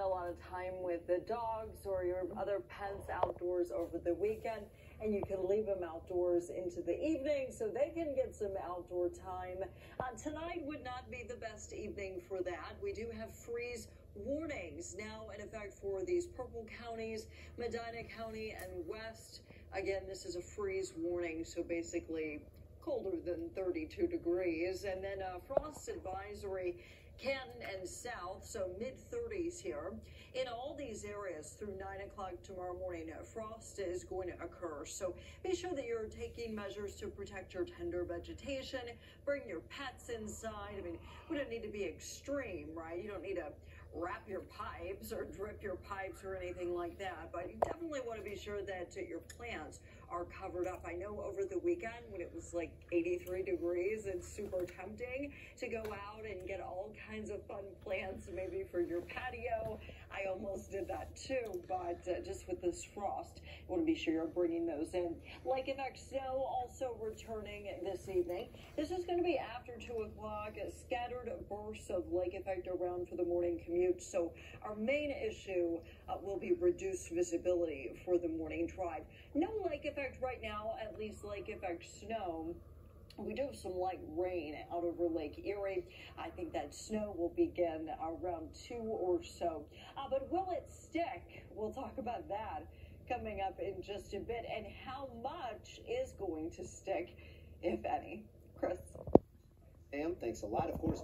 a lot of time with the dogs or your other pets outdoors over the weekend and you can leave them outdoors into the evening so they can get some outdoor time. Uh, tonight would not be the best evening for that. We do have freeze warnings now in effect for these purple counties, Medina County and West. Again, this is a freeze warning, so basically colder than 32 degrees. And then a frost advisory Canton and South, so mid 30s here. In all these areas through 9 o'clock tomorrow morning, frost is going to occur. So be sure that you're taking measures to protect your tender vegetation. Bring your pets inside. I mean, we don't need to be extreme, right? You don't need to wrap your pipes or drip your pipes or anything like that. But you definitely want to be sure that your plants are covered up. I know over the weekend when it was like 83 degrees, it's super tempting to go out and get all kinds of fun plants, maybe for your patio. I almost did that too, but uh, just with this frost, you want to be sure you're bringing those in. Lake effect snow also returning this evening. This is going to be after 2 o'clock, scattered bursts of lake effect around for the morning commute. So our main issue uh, will be reduced visibility for the morning drive. No lake effect right now, at least lake effect snow. We do have some light rain out over Lake Erie. I think that snow will begin around 2 or so. Uh, but will it stick? We'll talk about that coming up in just a bit and how much is going to stick, if any. Chris. Sam, thanks a lot. Of course,